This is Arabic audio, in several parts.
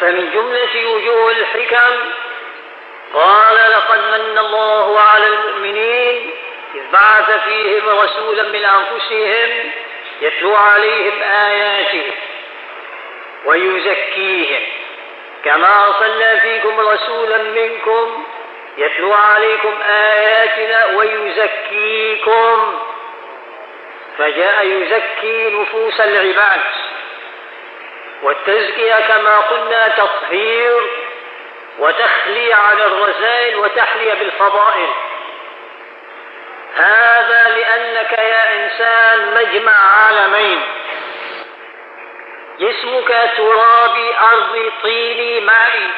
فمن جملة وجوه الحكم قال لقد من الله على المؤمنين إذ بعث فيهم رسولا من أنفسهم يتلو عليهم آياته ويزكيهم. كما أرسلنا فيكم رسولا منكم يتلو عليكم آياتنا ويزكيكم. فجاء يزكي نفوس العباد. والتزكية كما قلنا تطهير وتخلي عن الرذائل وتحلية بالفضائل. هذا لأنك يا إنسان مجمع عالمين. جسمك ترابي أرضي طيني مائي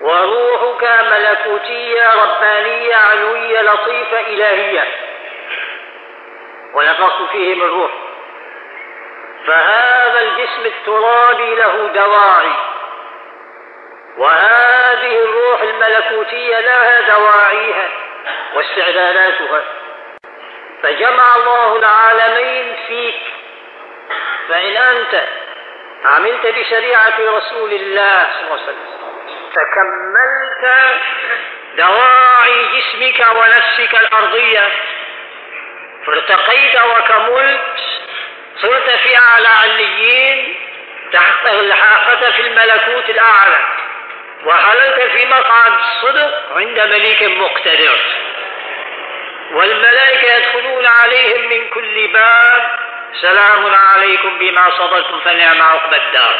وروحك ملكوتية ربانية علوية لطيفة إلهية. ونفخت فيه من روح فهذا الجسم الترابي له دواعي. وهذه الروح الملكوتية لها دواعيها واستعداداتها. فجمع الله العالمين فيك. فإن أنت عملت بشريعة رسول الله صلى الله عليه وسلم فكملت دواعي جسمك ونفسك الأرضية فارتقيت وكملت صرت في أعلى عليين تحققت في الملكوت الأعلى. وحللت في مقعد الصدق عند مليك مقتدر. والملائكة يدخلون عليهم من كل باب. سلام عليكم بما صبرتم فنعم عقبى الدار.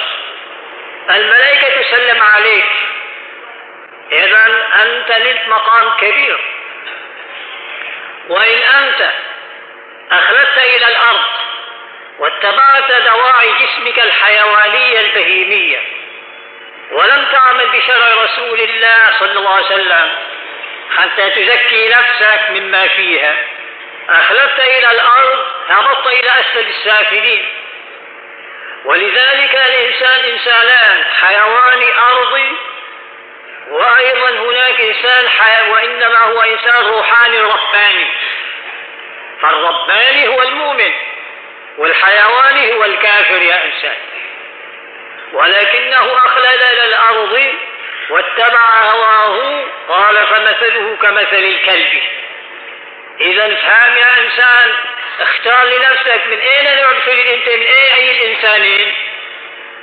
الملائكة تسلم عليك. إذا أنت نلت مقام كبير. وإن أنت أخلدت إلى الأرض واتبعت دواعي جسمك الحيوانية البهيمية ولم تعمل بشرع رسول الله صلى الله عليه وسلم حتى تزكي نفسك مما فيها. أخلدت إلى الأرض هبطت إلى أسفل السافلين. ولذلك الإنسان إنسانان حيواني أرضي وأيضا هناك إنسان حي... وإنما هو إنسان روحاني رباني. فالرباني هو المؤمن. والحيواني هو الكافر يا إنسان. ولكنه أخلد إلى الأرض واتبع هواه. قال فمثله كمثل الكلب. إذا فهم يا إنسان اختار لنفسك من أين نعرف أنت من أي أي الإنسانين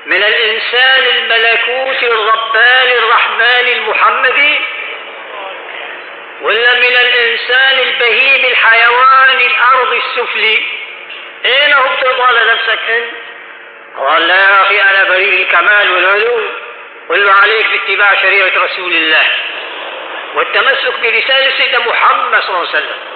من الإنسان الملكوت الرباني الرحمن المحمدي ولا من الإنسان البهيم الحيواني الأرض السفلي؟ أين هو بترضى لنفسك أنت قال لا يا أخي أنا بريء الكمال والعلو قل عليك باتباع شريعة رسول الله. والتمسك برسالة سيدنا محمد صلى الله عليه وسلم.